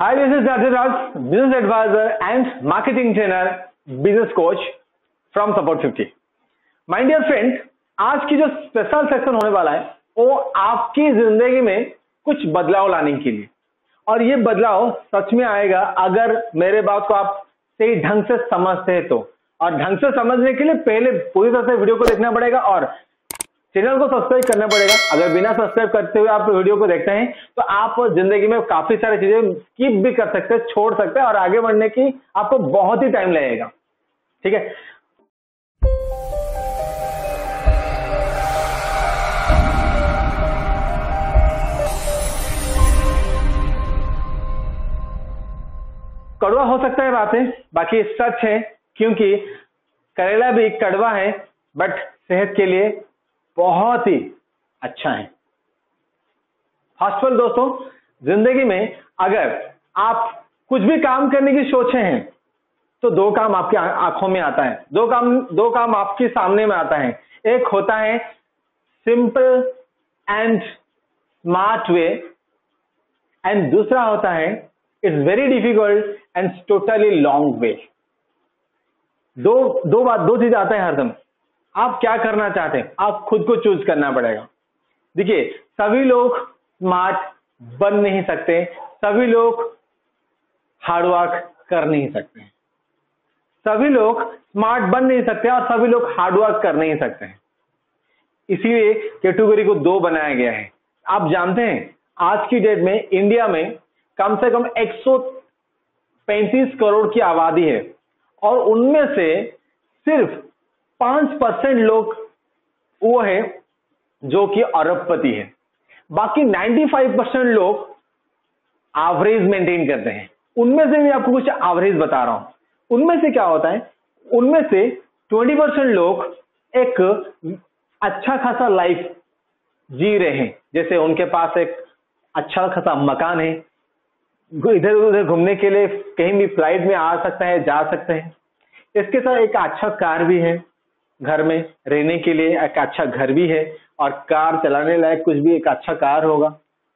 Hi, this is Dr. Raj, business advisor and marketing trainer, business coach from Support 50. My dear friend, आज की जो special section होने वाला है वो आपकी ज़िंदगी में कुछ बदलाव लाने के लिए और ये बदलाव सच में आएगा अगर मेरे बात को आप सही ढंग से समझते हैं तो और ढंग से समझने के लिए पहले पूरी तरह से वीडियो को देखना पड़ेगा और चैनल को सब्सक्राइब करना पड़ेगा। अगर बिना सब्सक्राइब करते हुए आप वीडियो को देखते हैं तो आप ज़िंदगी में काफ़ी सारी चीज़ें स्किप भी कर सकते हैं, छोड़ सकते हैं और आगे बढ़ने की आपको बहुत ही टाइम लगेगा। ठीक है? कड़वा हो सकता है बातें, बाकी सच है, क्योंकि करेला भी कड़वा है बट सेहत के लिए बहुत ही अच्छा है। हॉस्पिटल दोस्तों, ज़िंदगी में अगर आप कुछ भी काम करने की सोचे हैं तो दो काम आपके आँखों में आता है। दो काम दो काम आपके सामने में आता है। एक होता है simple and smart way and दूसरा होता है it's very difficult and totally long way दो दो बात, दो चीज़ आता है हरदम। आप क्या करना चाहते हैं? आप खुद को चूज़ करना पड़ेगा। देखिए, सभी लोग स्मार्ट बन नहीं सकते, सभी लोग हार्डवर्क कर नहीं सकते। सभी लोग स्मार्ट बन नहीं सकते और सभी लोग हार्डवर्क कर नहीं सकते। हैं इसीलिए कैटेगरी को दो बनाया गया है। आप जानते हैं, आज की डेट में इंडिया में कम से कम 135 करोड़ की आबादी है और उनमें से सिर्फ़ पाँच परसेंट लोग वो है जो कि अरबपति है। बाकी 95 परसेंट लोग एवरेज मेंटेन करते हैं। उनमें से भी आपको कुछ एवरेज बता रहा हूँ। उनमें से क्या होता है? उनमें से 20 परसेंट लोग एक अच्छा खासा लाइफ जी रहे हैं। जैसे उनके पास एक अच्छा खासा मकान है। इधर उधर घूमने के लिए कहीं भी फ़्लाइट में आ सकते हैं, जा सकते हैं। इसके साथ एक अच्छा कार भी है। घर में रहने के लिए एक अच्छा घर भी है और कार चलाने लायक कुछ भी एक अच्छा कार होगा।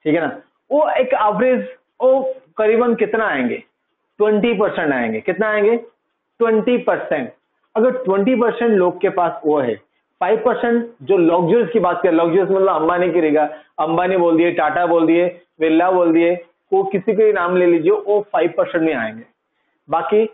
ठीक है ना? वो एक एवरेज वो करीबन कितना आएँगे? ट्वेंटी परसेंट आएँगे। कितना आएँगे? ट्वेंटी परसेंट अगर ट्वेंटी परसेंट लोग के पास वो है फाइव परसेंट जो लग्जरियस की बात करें लग्जरियस मतलब अंबानी की रेगा, अंबानी बोल दिए, टाटा बोल दिए बिरला बोल दिए, वो किसी के नाम ले लीजिए, वो फाइव परसेंट में आएँगे। बाकी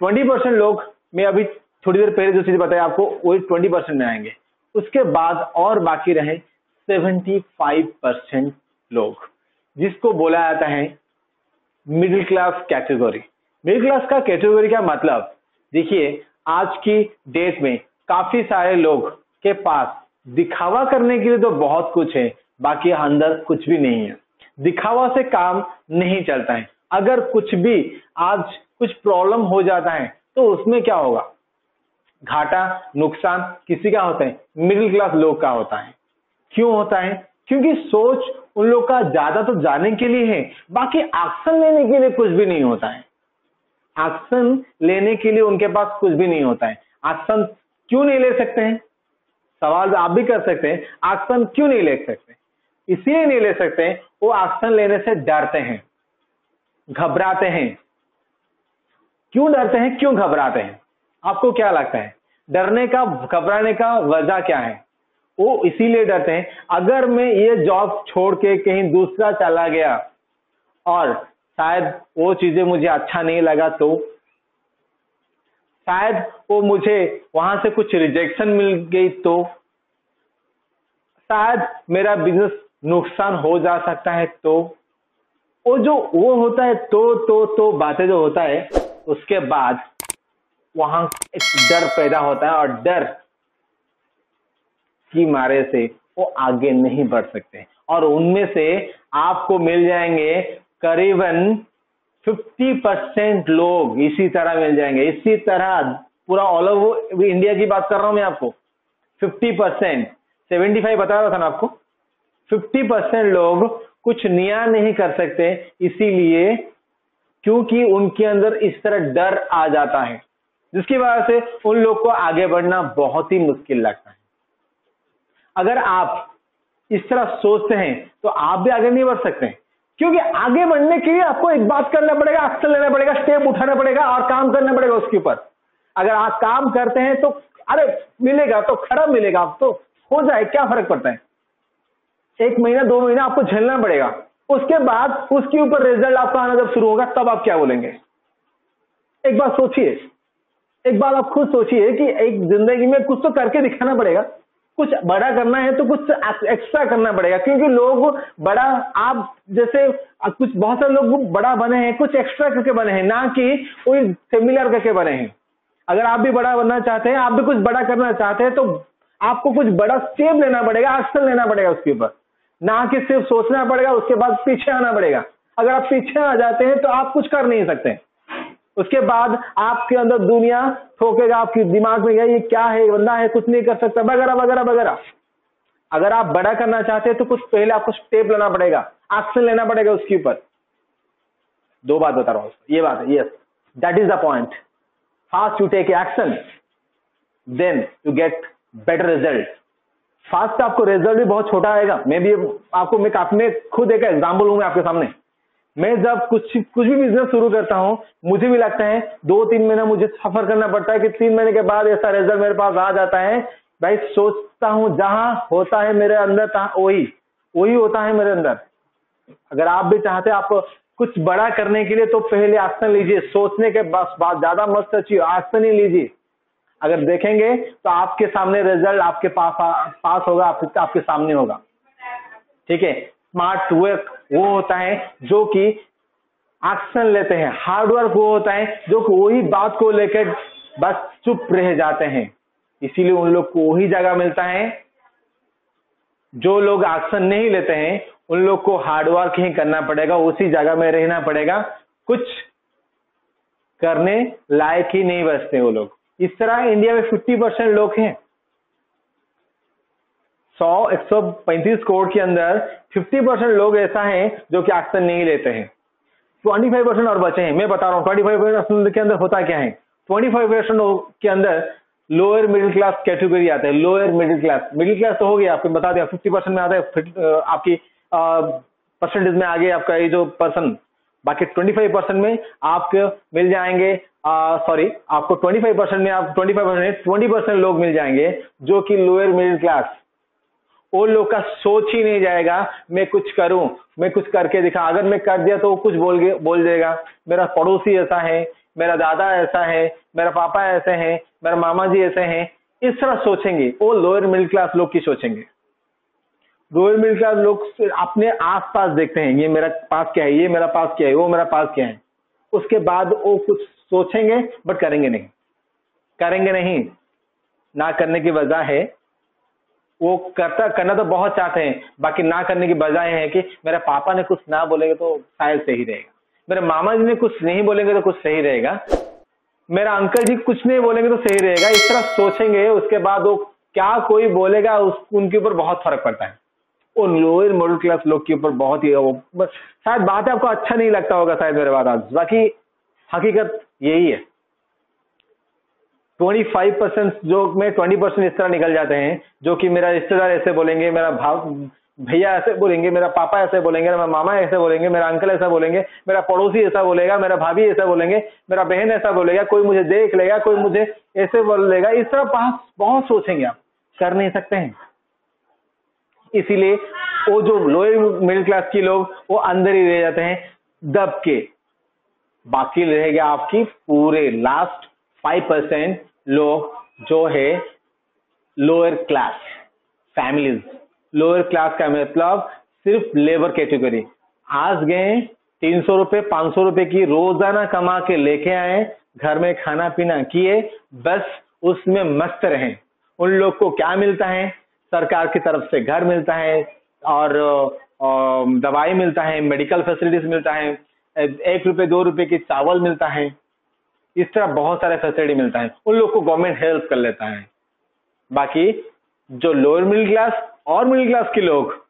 ट्वेंटी परसेंट लोग मैं अभी थोड़ी देर पहले जो चीज़ बताया आपको वही ट्वेंटी परसेंट में आएँगे। उसके बाद और बाकी रहे सेवेंटी फाइव परसेंट लोग, जिसको बोला जाता है middle class category middle class का कैटेगरी का मतलब देखिए, आज की डेट में काफ़ी सारे लोग के पास दिखावा करने के लिए तो बहुत कुछ है, बाकी अंदर कुछ भी नहीं है। दिखावा से काम नहीं चलता है। अगर कुछ भी आज कुछ प्रॉब्लम हो जाता है तो उसमें क्या होगा? घाटा, नुकसान किसी का होता है? मिडिल क्लास लोग का होता है। क्यों होता है? क्योंकि सोच उन लोग का ज़्यादा तो जाने के लिए है, बाकी एक्शन लेने के लिए कुछ भी नहीं होता है। एक्शन लेने के लिए उनके पास कुछ भी नहीं होता है। एक्शन क्यों नहीं ले सकते हैं? सवाल आप भी कर सकते हैं एक्शन क्यों नहीं ले सकते? इसलिए नहीं ले सकते वो एक्शन लेने से डरते हैं, घबराते हैं। क्यों डरते हैं? क्यों घबराते हैं? आपको क्या लगता है? डरने का, घबराने का वजह क्या है? वो इसीलिए डरते हैं, अगर मैं ये जॉब छोड़ के कहीं दूसरा चला गया और शायद वो चीज़ें मुझे अच्छा नहीं लगा तो शायद वो मुझे वहाँ से कुछ रिजेक्शन मिल गई तो शायद मेरा बिज़नेस नुकसान हो जा सकता है तो वो जो, वो होता है तो तो तो बातें जो होता है, उसके बाद वहाँ एक डर पैदा होता है और डर की मारे से वो आगे नहीं बढ़ सकते। और उनमें से आपको मिल जाएँगे करीबन 50 परसेंट लोग इसी तरह मिल जाएँगे। इसी तरह पूरा ऑल ओवर इंडिया की बात कर रहा हूँ मैं आपको। 50 परसेंट सेवेंटी फाइव बता रहा था ना आपको? 50 परसेंट लोग कुछ नया नहीं कर सकते, इसीलिए क्योंकि उनके अंदर इस तरह डर आ जाता है। जिसकी वजह से उन लोग को आगे बढ़ना बहुत ही मुश्किल लगता है। अगर आप इस तरह सोचते हैं तो आप भी आगे नहीं बढ़ सकते। क्योंकि आगे बढ़ने के लिए आपको एक बात करना पड़ेगा एक्शन लेना पड़ेगा स्टेप उठाना पड़ेगा और काम करना पड़ेगा उसके ऊपर। अगर आप काम करते हैं तो अरे, मिलेगा तो खराब मिलेगा आप तो हो जाए, क्या फ़र्क पड़ता है? एक महीना, दो महीना आपको झेलना पड़ेगा। उसके बाद, उसके ऊपर रिज़ल्ट आपका आना जब शुरू होगा, तब आप क्या बोलेंगे? एक बात सोचिए। एक बात आप खुद सोचिए कि एक ज़िंदगी में कुछ तो करके दिखाना पड़ेगा। कुछ बड़ा करना है तो कुछ एक्स्ट्रा करना पड़ेगा, क्योंकि लोग बड़ा, आप जैसे कुछ बहुत सारे लोग बड़ा बने हैं, कुछ एक्स्ट्रा करके बने हैं, ना कि कोई सिमिलर करके बने हैं। अगर आप भी बड़ा बनना चाहते हैं, आप भी कुछ बड़ा करना चाहते हैं तो आपको कुछ बड़ा स्टेप लेना पड़ेगा एक्शन लेना पड़ेगा उसके ऊपर। ना कि सिर्फ़ सोचना पड़ेगा, उसके बाद पीछे आना पड़ेगा। अगर आप पीछे आ जाते हैं तो आप कुछ कर नहीं सकते। उसके बाद आपके अंदर दुनिया ठोकेगा, आपके दिमाग में ये क्या है बंदा है, कुछ नहीं कर सकता, वगैरह वगैरह वगैरह। अगर आप बड़ा करना चाहते हैं तो कुछ पहले आपको स्टेप लेना पड़ेगा एक्शन लेना पड़ेगा उसके ऊपर। दो बात बता रहा हूँ ये बात है yes that is the point fast you take action then you get better result fast आपको रिज़ल्ट भी बहुत छोटा आएगा। मैं भी आपको, मैं काफ़ी खुद एक एग्ज़ाम्पल हूँ मैं आपके सामने। मैं जब कुछ कुछ भी बिज़नेस शुरू करता हूँ मुझे भी लगता है दो तीन महीना मुझे सफ़र करना पड़ता है कि तीन महीने के बाद ऐसा रिज़ल्ट मेरे पास आ जाता है। भाई सोचता हूँ जहाँ होता है मेरे अंदर वही वही होता है मेरे अंदर। अगर आप भी चाहते आप कुछ बड़ा करने के लिए तो पहले एक्शन लीजिए। सोचने के बस बात ज़्यादा मत सोचिए एक्शन ही लीजिए। अगर देखेंगे तो आपके सामने रिज़ल्ट आपके पास पास होगा आपके, आपके सामने होगा। ठीक है? स्मार्ट वर्क वो होता है, जो कि एक्शन लेते हैं हार्ड वर्क वो होता है, जो कि वही बात को लेकर बस चुप रह जाते हैं। इसीलिए उन लोग को वही जगह मिलता है, जो लोग एक्शन नहीं लेते हैं, उन लोग को हार्डवर्क ही करना पड़ेगा, उसी जगह में रहना पड़ेगा। कुछ करने लायक ही नहीं बचते वो लोग। इस तरह इंडिया में 50 परसेंट लोग हैं। 100 135 करोड़ के अंदर 50 परसेंट लोग ऐसा हैं जो कि एक्शन नहीं लेते हैं। 25 परसेंट और बचे हैं। मैं बता रहा हूँ ट्वेंटी फाइव परसेंट के अंदर होता क्या है? 25 परसेंट के अंदर लोअर मिडिल क्लास कैटेगरी आता है lower middle class middle class तो हो गया, आपको बता दिया फिफ्टी परसेंट में आता है आपकी परसेंटेज में आ गए आपका ये जो पर्सन बाकी 25 परसेंट में आपको मिल जाएँगे सॉरी आपको 25 परसेंट में आप 25 परसेंट ट्वेंटी परसेंट लोग मिल जाएँगे, जो कि लोअर मिडिल क्लास वो लोग का सोच ही नहीं जाएगा, मैं कुछ करूँ, मैं कुछ करके दिखा। अगर मैं कर दिया तो वो कुछ बोल बोल देगा। मेरा पड़ोसी ऐसा है, मेरा दादा ऐसा है, मेरा पापा ऐसे हैं, मेरा मामा जी ऐसे हैं। इस तरह सोचेंगे। वो लोअर मिडिल क्लास लोग की सोचेंगे। लोअर मिडिल क्लास लोग अपने आस पास देखते हैं। ये मेरा पास क्या है, ये मेरा पास क्या है, वो मेरा पास क्या है। उसके बाद वो कुछ सोचेंगे बट करेंगे नहीं। करेंगे नहीं। ना करने की वजह है वो करता, करना तो बहुत चाहते हैं, बाकी ना करने की बजाय है कि मेरे पापा ने कुछ ना बोलेंगे तो शायद सही रहेगा। मेरे मामा जी ने कुछ नहीं बोलेंगे तो कुछ सही रहेगा। मेरा अंकल जी कुछ नहीं बोलेंगे तो सही रहेगा। इस तरह सोचेंगे, उसके बाद वो क्या कोई बोलेगा, उस, उनके ऊपर बहुत फ़र्क पड़ता है। उन लोअर मिडिल क्लास लोग के ऊपर बहुत ही शायद बात आपको अच्छा नहीं लगता होगा शायद मेरे बाद आज। बाकी हकीकत यही है। 25 परसेंट जो मैं 20 परसेंट इस तरह निकल जाते हैं, जो कि मेरा रिश्तेदार ऐसे बोलेंगे, मेरा भाव, भैया ऐसे बोलेंगे, मेरा पापा ऐसे बोलेंगे, मेरा मामा ऐसे बोलेंगे, मेरा अंकल ऐसा बोलेंगे, मेरा पड़ोसी ऐसा बोलेगा, मेरा भाभी ऐसा बोलेंगे, मेरा बहन ऐसा बोलेगा, कोई मुझे देख लेगा, कोई मुझे ऐसे बोल लेगा, इस तरह बहुत सोचेंगे आप, कर नहीं सकते हैं। इसीलिए वो जो लोअर मिडिल क्लास के लोग, वो अंदर ही रह जाते हैं, दब के। बाकी रहेगा आपकी पूरे लास्ट फाइव परसेंट लोग जो है lower class families lower class का मतलब सिर्फ़ लेबर कैटेगरी आज गए, तीन सौ रुपए, पाँच सौ रुपए की रोज़ाना कमा के लेके आए, घर में खाना पीना किए, बस उसमें मस्त रहे। उन लोग को क्या मिलता है? सरकार की तरफ़ से घर मिलता है और दवाई मिलता है मेडिकल फैसिलिटीज़ मिलता है एक रुपए, दो रुपए की चावल मिलता है। इस तरह बहुत सारे फैसिलिटी मिलता है। उन लोग को गवर्नमेंट हेल्प कर लेता है। बाकी जो लोअर मिडिल क्लास और मिडिल क्लास के लोग,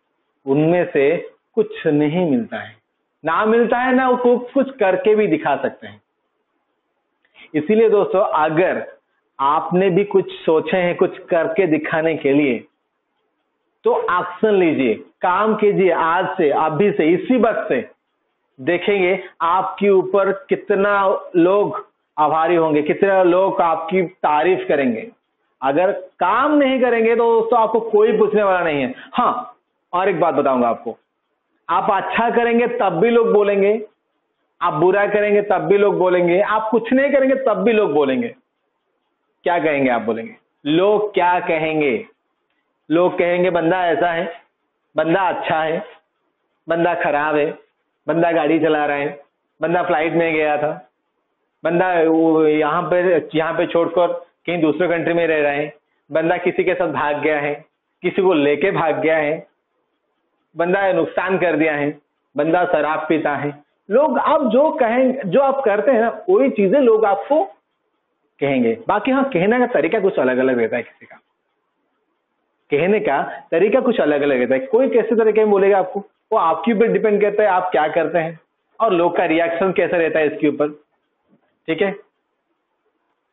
उनमें से कुछ नहीं मिलता है। ना मिलता है, ना वो कुछ करके भी दिखा सकते हैं। इसीलिए दोस्तों, अगर आपने भी कुछ सोचे हैं, कुछ करके दिखाने के लिए तो एक्शन लीजिए, काम कीजिए आज से, अभी से, इसी वक्त से। देखेंगे आपके ऊपर कितना लोग आभारी होंगे, कितने लोग आपकी तारीफ़ करेंगे। अगर काम नहीं करेंगे तो दोस्तों आपको कोई पूछने वाला नहीं है। हाँ और एक बात बताऊँगा आपको। आप अच्छा करेंगे तब भी लोग बोलेंगे, आप बुरा करेंगे तब भी लोग बोलेंगे, आप कुछ नहीं करेंगे तब भी लोग बोलेंगे। क्या कहेंगे आप बोलेंगे? लोग क्या कहेंगे? लोग कहेंगे, बंदा ऐसा है, बंदा अच्छा है, बंदा खराब है, बंदा गाड़ी चला रहा है, बंदा फ़्लाइट में गया था। बंदा यहाँ पे यहाँ पे छोड़कर कहीं दूसरे कंट्री में रह रहा है। बंदा किसी के साथ भाग गया है, किसी को लेके भाग गया है, बंदा नुकसान कर दिया है, बंदा शराब पीता है। लोग आप जो कहें, जो आप करते हैं ना, वही चीज़ें लोग आपको कहेंगे। बाकी हाँ कहने का तरीका कुछ अलग अलग रहता है किसी का। कहने का तरीका कुछ अलग अलग रहता है। कोई कैसे तरीके में बोलेगा आपको? वो आपके ऊपर डिपेंड करता है, आप क्या करते हैं? और लोग का रिएक्शन कैसा रहता है इसके ऊपर? ठीक है?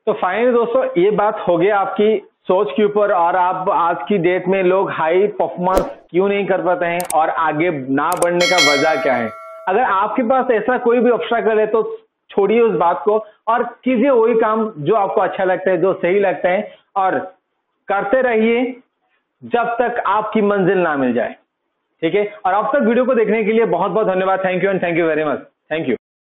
तो फाइनली दोस्तों, ये बात हो गया आपकी सोच के ऊपर और आप आज की डेट में लोग हाई परफॉर्मेंस क्यों नहीं कर पाते हैं और आगे ना बढ़ने का वजह क्या है? अगर आपके पास ऐसा कोई भी ऑब्स्ट्रकल है तो छोड़िए उस बात को और कीजिए वही काम जो आपको अच्छा लगता है, जो सही लगता है और करते रहिए जब तक आपकी मंजिल ना मिल जाए। ठीक है? और अब तक वीडियो को देखने के लिए बहुत बहुत धन्यवाद। Thank you and thank you very much thank you